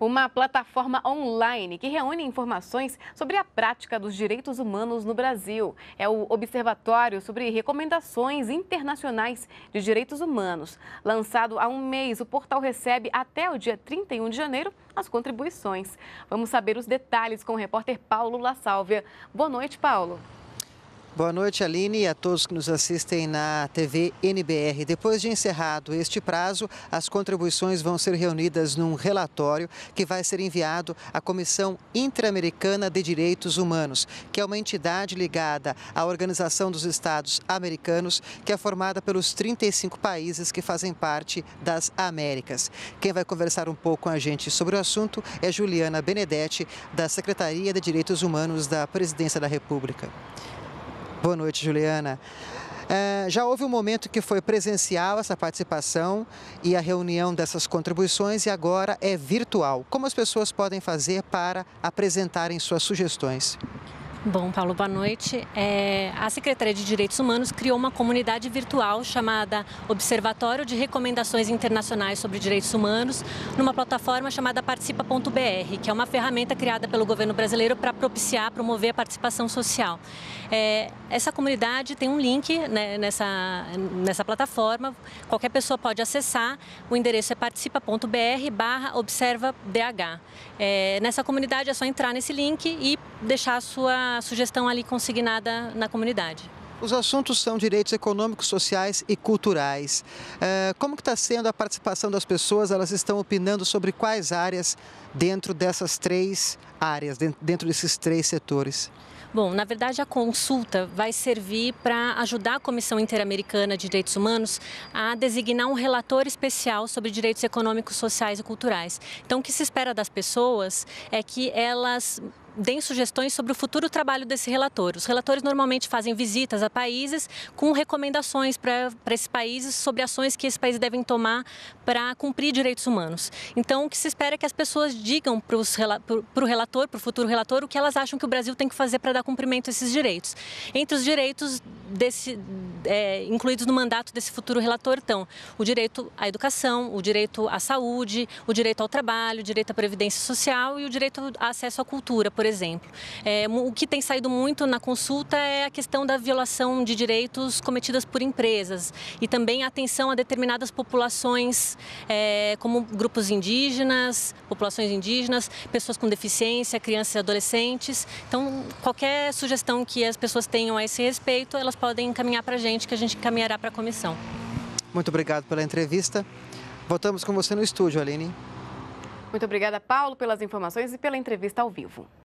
uma plataforma online que reúne informações sobre a prática dos direitos humanos no Brasil. É o Observatório sobre Recomendações Internacionais de Direitos Humanos. Lançado há um mês, o portal recebe até o dia 31 de janeiro as contribuições. Vamos saber os detalhes com o repórter Paulo La Sálvia. Boa noite, Paulo. Boa noite, Aline, e a todos que nos assistem na TV NBR. Depois de encerrado este prazo, as contribuições vão ser reunidas num relatório que vai ser enviado à Comissão Interamericana de Direitos Humanos, que é uma entidade ligada à Organização dos Estados Americanos, que é formada pelos 35 países que fazem parte das Américas. Quem vai conversar um pouco com a gente sobre o assunto é Juliana Benedetti, da Secretaria de Direitos Humanos da Presidência da República. Boa noite, Juliana. É, já houve um momento que foi presencial essa participação e a reunião dessas contribuições e agora é virtual. Como as pessoas podem fazer para apresentarem suas sugestões? Bom, Paulo, boa noite. É, a Secretaria de Direitos Humanos criou uma comunidade virtual chamada Observatório de Recomendações Internacionais sobre Direitos Humanos, numa plataforma chamada Participa.br, que é uma ferramenta criada pelo governo brasileiro para propiciar, promover a participação social. É, essa comunidade tem um link né, nessa, nessa plataforma, qualquer pessoa pode acessar, o endereço é participa.br barra observadh. É, nessa comunidade é só entrar nesse link e deixar a sua sugestão ali consignada na comunidade. Os assuntos são direitos econômicos, sociais e culturais. É, como que está sendo a participação das pessoas? Elas estão opinando sobre quais áreas dentro dessas três áreas, dentro desses três setores? Bom, na verdade, a consulta vai servir para ajudar a Comissão Interamericana de Direitos Humanos a designar um relator especial sobre direitos econômicos, sociais e culturais. Então, o que se espera das pessoas é que elas deem sugestões sobre o futuro trabalho desse relator. Os relatores normalmente fazem visitas a países com recomendações para esses países sobre ações que esses países devem tomar para cumprir direitos humanos. Então, o que se espera é que as pessoas digam para o relator, para o futuro relator, o que elas acham que o Brasil tem que fazer para dar cumprimento a esses direitos. Entre os direitos desse, é, incluídos no mandato desse futuro relator estão o direito à educação, o direito à saúde, o direito ao trabalho, o direito à previdência social e o direito ao acesso à cultura, por exemplo. É, o que tem saído muito na consulta é a questão da violação de direitos cometidas por empresas e também a atenção a determinadas populações, é, como grupos indígenas, populações indígenas, pessoas com deficiência, crianças e adolescentes. Então, qualquer sugestão que as pessoas tenham a esse respeito, elas podem encaminhar para a gente, que a gente encaminhará para a comissão. Muito obrigado pela entrevista. Voltamos com você no estúdio, Aline. Muito obrigada, Paulo, pelas informações e pela entrevista ao vivo.